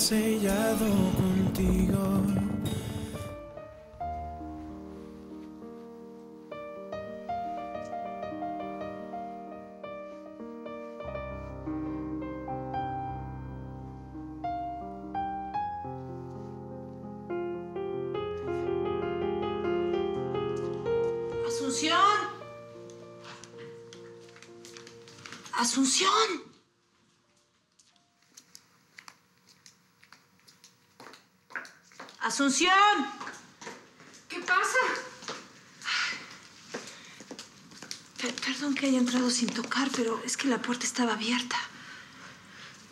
sellado contigo. Asunción. Asunción. Asunción. ¿Qué pasa? Pe- perdón que haya entrado sin tocar, pero es que la puerta estaba abierta.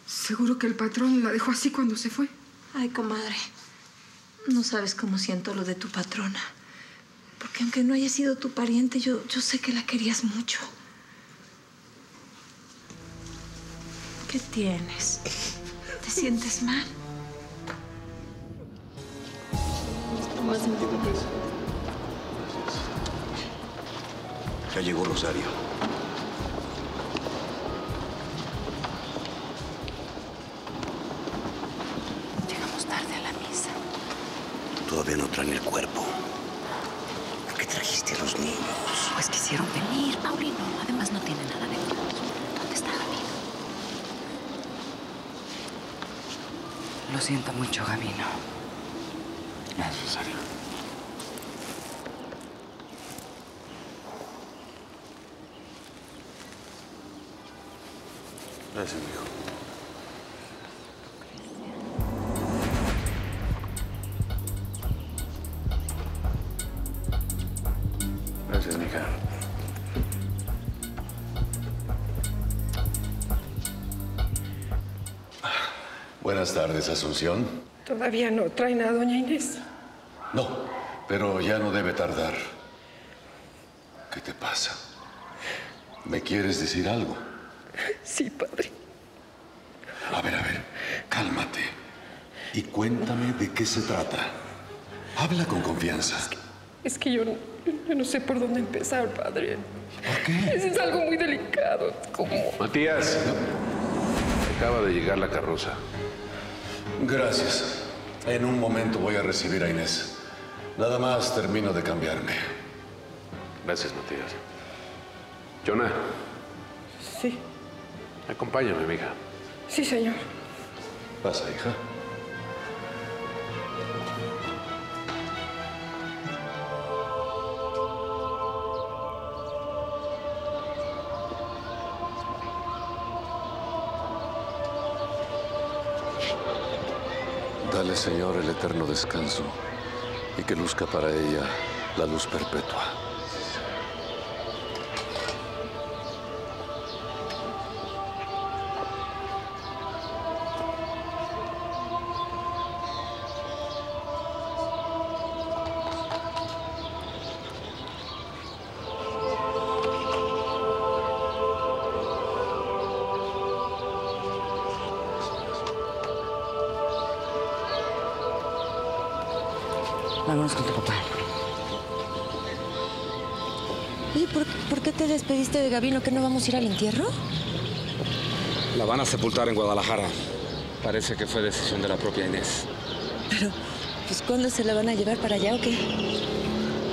Seguro que el patrón la dejó así cuando se fue. Ay, comadre. No sabes cómo siento lo de tu patrona. Porque aunque no haya sido tu pariente, yo, yo sé que la querías mucho. ¿Qué tienes? ¿Te sientes mal? Ya llegó Rosario. Llegamos tarde a la misa. Todavía no traen el cuerpo. ¿Por qué trajiste a los niños? Pues quisieron venir, Paulino. Además, no tiene nada de malo. ¿Dónde está Gabino? Lo siento mucho, Gabino. Rosario. Gracias, mijo. Gracias, mija. Buenas tardes, Asunción. Todavía no traen a doña Inés. No, pero ya no debe tardar. ¿Qué te pasa? ¿Me quieres decir algo? Sí, padre. A ver, a ver, cálmate. Y cuéntame de qué se trata. Habla con confianza. Es que yo no, yo no sé por dónde empezar, padre. ¿Por qué? Es algo muy delicado. Como Matías, acaba de llegar la carroza. Gracias. En un momento voy a recibir a Inés. Nada más termino de cambiarme. Gracias, Matías. Jonah, Sí, acompáñame, mija. sí, señor. Pasa, hija. Dale, Señor, el eterno descanso y que luzca para ella la luz perpetua. Vámonos con tu papá. Oye, ¿por, por qué te despediste de Gabino? ¿Que no vamos a ir al entierro? La van a sepultar en Guadalajara. Parece que fue decisión de la propia Inés. Pero, pues, ¿cuándo se la van a llevar para allá o qué?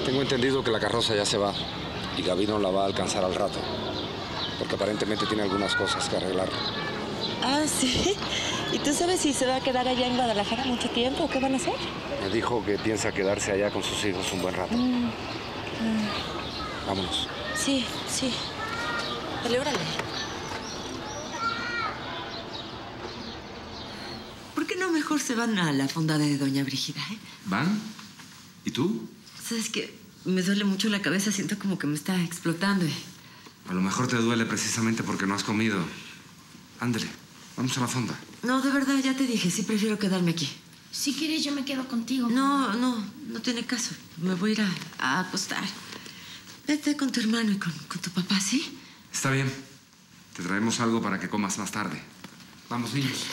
Tengo entendido que la carroza ya se va y Gabino la va a alcanzar al rato. Porque aparentemente tiene algunas cosas que arreglar. Ah, ¿sí? ¿Y tú sabes si se va a quedar allá en Guadalajara mucho tiempo o qué van a hacer? Me dijo que piensa quedarse allá con sus hijos un buen rato. Vámonos. Sí, sí. Dale, órale. ¿Por qué no mejor se van a la fonda de Doña Brígida, eh? ¿Van? ¿Y tú? Sabes que me duele mucho la cabeza, siento como que me está explotando. eh. A lo mejor te duele precisamente porque no has comido. Ándale, vamos a la fonda. No, de verdad, ya te dije, sí prefiero quedarme aquí. Si quieres, yo me quedo contigo. No, no, no tiene caso. Me voy a ir a, a acostar. Vete con tu hermano y con, con tu papá, ¿sí? Está bien. Te traemos algo para que comas más tarde. Vamos, niños.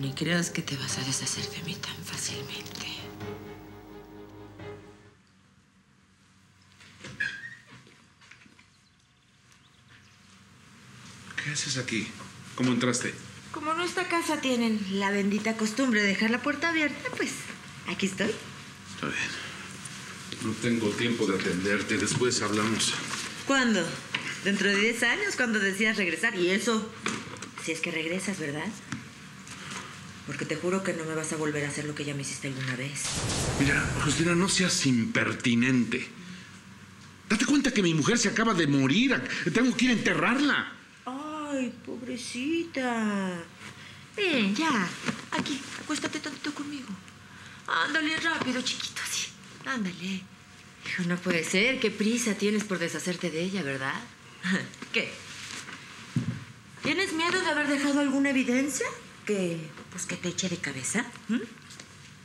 Ni creas que te vas a deshacer de mí tan fácilmente. ¿Qué haces aquí? ¿Cómo entraste? Como nuestra casa tienen la bendita costumbre de dejar la puerta abierta, pues aquí estoy. Está bien. No tengo tiempo de atenderte. Después hablamos. ¿Cuándo? Dentro de 10 años, cuando decidas regresar. Y eso, si es que regresas, ¿verdad? Porque te juro que no me vas a volver a hacer lo que ya me hiciste alguna vez. Mira, Justina, no seas impertinente. Date cuenta que mi mujer se acaba de morir. Tengo que ir a enterrarla. Ay, pobrecita. Ven, ya. Aquí, acuéstate tantito conmigo. Ándale rápido, chiquito, así. Ándale. Hijo, no puede ser. Qué prisa tienes por deshacerte de ella, ¿verdad? ¿Qué? ¿Tienes miedo de haber dejado alguna evidencia? Que, pues, que te eche de cabeza. ¿Mm?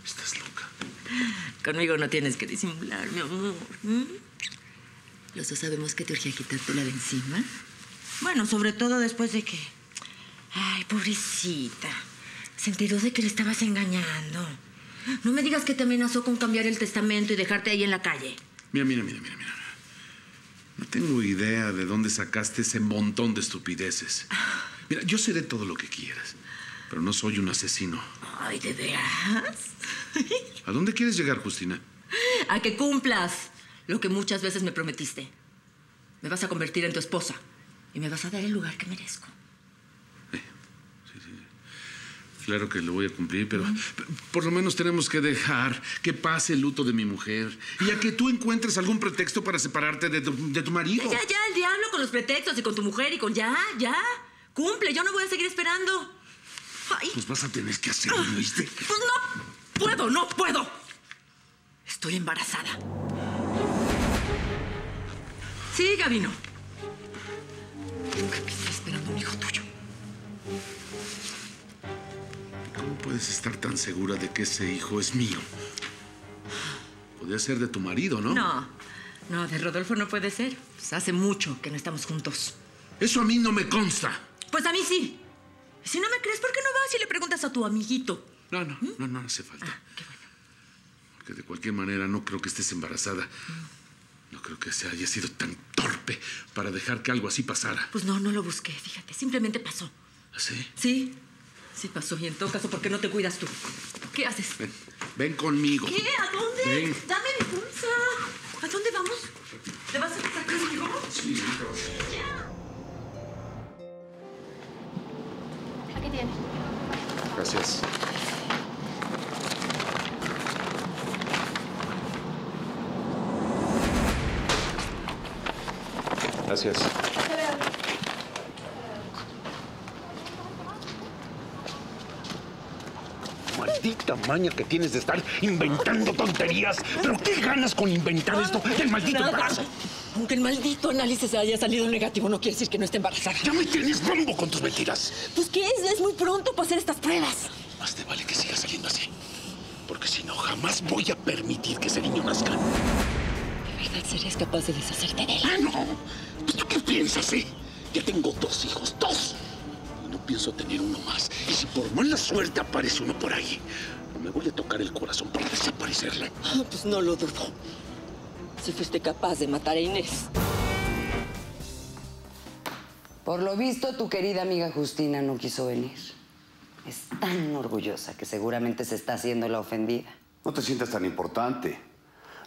Estás loca. Conmigo no tienes que disimular, mi amor. ¿Mm? Los dos sabemos que te urgía quitártela de encima. Bueno, sobre todo después de que... Ay, pobrecita. Se enteró de que le estabas engañando. No me digas que te amenazó con cambiar el testamento y dejarte ahí en la calle. Mira, mira, mira, mira, mira. No tengo idea de dónde sacaste ese montón de estupideces. Mira, yo seré todo lo que quieras, pero no soy un asesino. Ay, ¿de veras? ¿A dónde quieres llegar, Justina? A que cumplas lo que muchas veces me prometiste. Me vas a convertir en tu esposa y me vas a dar el lugar que merezco. Claro que lo voy a cumplir, pero por lo menos tenemos que dejar que pase el luto de mi mujer y a que tú encuentres algún pretexto para separarte de tu, de tu marido. Ya, ya, el diablo con los pretextos y con tu mujer y con ya, ya. Cumple, yo no voy a seguir esperando. Ay. Pues vas a tener que hacerlo, ¿viste? Pues no puedo, no puedo. Estoy embarazada. Sí, Gabino. Estoy esperando un hijo tuyo. ¿Cómo puedes estar tan segura de que ese hijo es mío? Podría ser de tu marido, ¿no? No, no, de Rodolfo no puede ser. Pues hace mucho que no estamos juntos. Eso a mí no me consta. Pues a mí sí. Si no me crees, ¿por qué no vas y le preguntas a tu amiguito? No, no, no, no hace falta. Porque de cualquier manera no creo que estés embarazada. No creo que se haya sido tan torpe para dejar que algo así pasara. Pues no, no lo busqué, fíjate. Simplemente pasó. ¿Así? Sí, sí pasó. Y en todo caso, ¿por qué no te cuidas tú? ¿Qué haces? Ven, ven conmigo. ¿Qué? ¿A dónde? Ven. Dame mi pulsa. ¿A dónde vamos? ¿Te vas a casar conmigo? Sí, Aquí Gracias. Gracias. Maldita maña que tienes de estar inventando tonterías. ¿Pero qué ganas con inventar esto del maldito Nada. Aunque el maldito análisis haya salido negativo, no quiere decir que no esté embarazada. Ya me tienes rombo con tus mentiras. Pues ¿qué es? Es muy pronto para hacer estas pruebas. Más te vale que sigas saliendo así. Porque si no, jamás voy a permitir que ese niño nazca. ¿De verdad serías capaz de deshacerte de él? Ah, no. Pues tú qué piensas, eh? Ya tengo dos hijos, dos. Y no pienso tener uno más. Y si por mala suerte aparece uno por ahí, no me voy a tocar el corazón para desaparecerle. Ah, Pues no lo dudo. Si fuiste capaz de matar a Inés. Por lo visto, tu querida amiga Justina no quiso venir. Es tan orgullosa que seguramente se está haciendo la ofendida. No te sientas tan importante.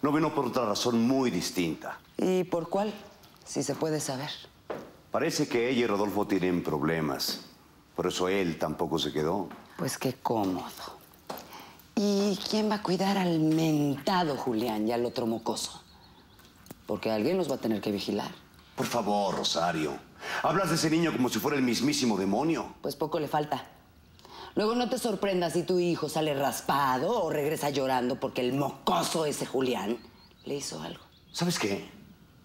No vino por otra razón muy distinta. ¿Y por cuál? Si se puede saber. Parece que ella y Rodolfo tienen problemas. Por eso él tampoco se quedó. Pues qué cómodo. ¿Y quién va a cuidar al mentado Julián y al otro mocoso? Porque alguien los va a tener que vigilar. Por favor, Rosario. Hablas de ese niño como si fuera el mismísimo demonio. Pues poco le falta. Luego no te sorprendas si tu hijo sale raspado o regresa llorando porque el mocoso ese Julián le hizo algo. ¿Sabes qué?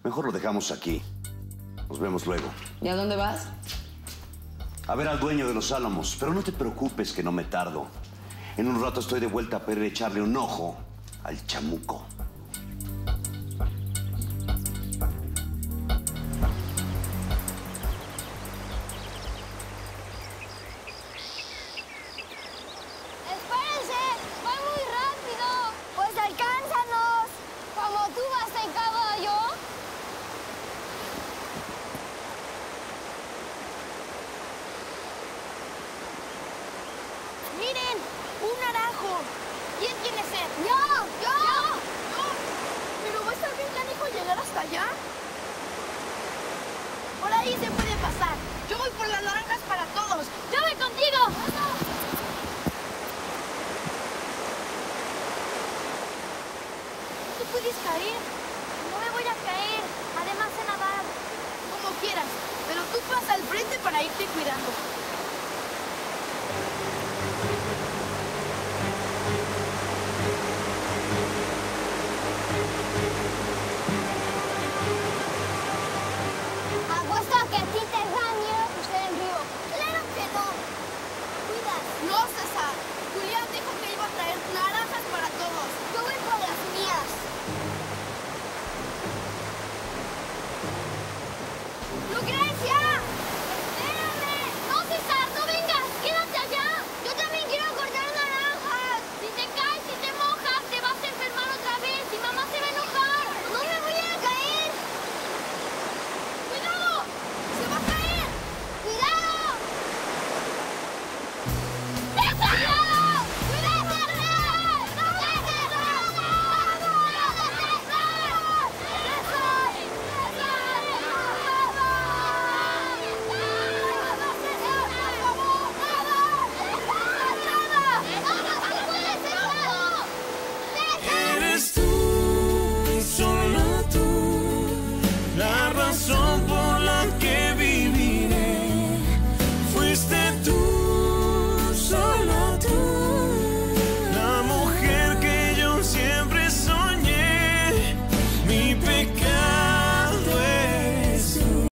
Mejor lo dejamos aquí. Nos vemos luego. ¿Y a dónde vas? A ver al dueño de los álamos. Pero no te preocupes que no me tardo. En un rato estoy de vuelta para ir a echarle un ojo al chamuco. Allá? Por ahí se puede pasar. Yo voy por las naranjas para todos. ¡Yo voy contigo! Tú puedes caer. No me voy a caer. Además sé nadar. Como quieras. Pero tú pasa al frente para irte cuidando.